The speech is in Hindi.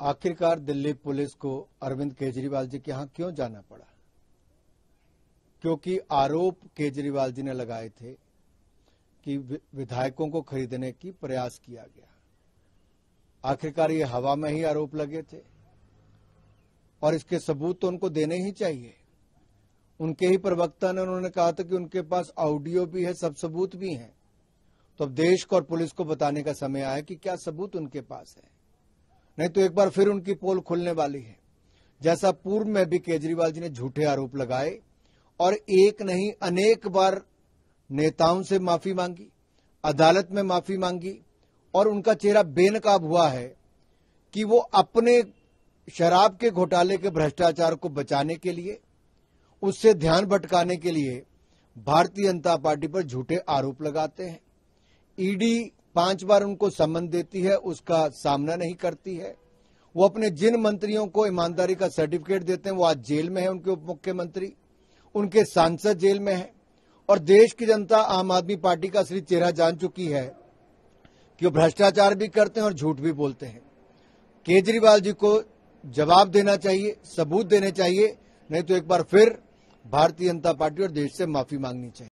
आखिरकार दिल्ली पुलिस को अरविंद केजरीवाल जी के यहाँ क्यों जाना पड़ा? क्योंकि आरोप केजरीवाल जी ने लगाए थे कि विधायकों को खरीदने की प्रयास किया गया। आखिरकार ये हवा में ही आरोप लगे थे। और इसके सबूत तो उनको देने ही चाहिए। उनके ही प्रवक्ता ने उन्होंने कहा था कि उनके पास ऑडियो भी है, सब सबूत भी हैं। तो अब देश को और पुलिस को बताने का समय आया कि क्या सबूत उनके पास है। नहीं तो एक बार फिर उनकी पोल खुलने वाली है। जैसा पूर्व में भी केजरीवाल जी ने झूठे आरोप लगाए और एक नहीं, अनेक बार नेताओं से माफ़ी मांगी, अदालत में माफ़ी मांगी और उनका चेहरा बेनकाब हुआ है कि वो अपने शराब के घोटाले के भ्रष्टाचार को बचाने के लिए, उससे ध्यान भटकाने के लिए भारतीय जनता पार्टी पर झूठे आरोप लगाते हैं। ईडी पाँच बार उनको सम्मन देती है, उसका सामना नहीं करती है। वो अपने जिन मंत्रियों को ईमानदारी का सर्टिफिकेट देते हैं, वो आज जेल में है उनके उप मुख्यमंत्री उनके सांसद जेल में है। और देश की जनता आम आदमी पार्टी का असली चेहरा जान चुकी है कि वो भ्रष्टाचार भी करते हैं और झूठ भी बोलते हैं। केजरीवाल जी को जवाब देना चाहिए, सबूत देने चाहिए, नहीं तो एक बार फिर भारतीय जनता पार्टी और देश से माफ़ी मांगनी चाहिए।